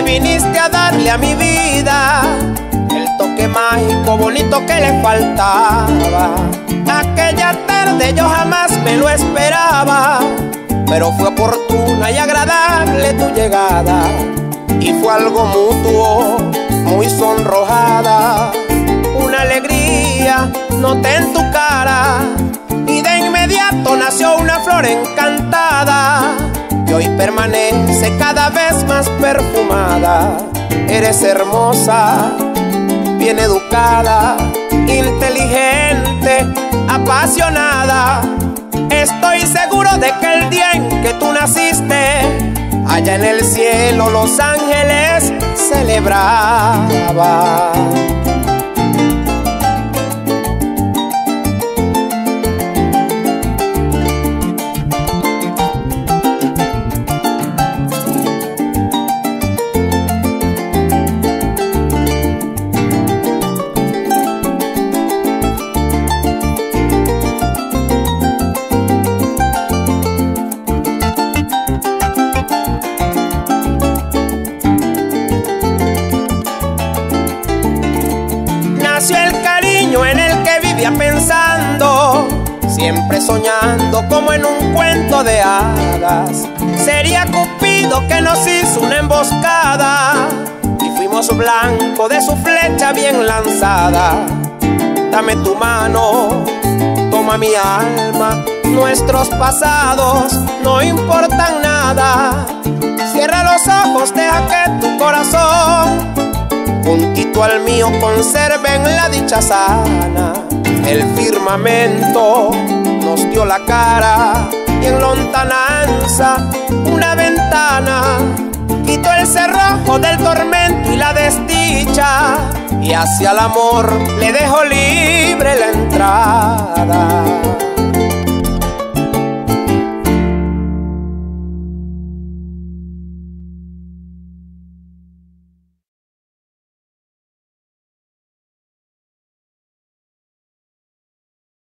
que viniste a darle a mi vida el toque mágico bonito que le faltaba. Aquella tarde yo jamás me lo esperaba, pero fue oportuna y agradable tu llegada. Y fue algo mutuo, muy sonrojada, una alegría noté en tu cara. Y de inmediato nació una flor encantada y hoy permanece cada vez más perfumada. Eres hermosa, bien educada, inteligente, apasionada. Estoy seguro de que el día en que tú naciste, allá en el cielo los ángeles celebraban. Pensando, siempre soñando como en un cuento de hadas. Sería Cupido que nos hizo una emboscada y fuimos blanco de su flecha bien lanzada. Dame tu mano, toma mi alma, nuestros pasados no importan nada. Cierra los ojos, deja que tu corazón juntito al mío conserven la dicha sana. El firmamento nos dio la cara y en lontananza una ventana quitó el cerrojo del tormento y la desdicha y hacia el amor le dejó libre la entrada.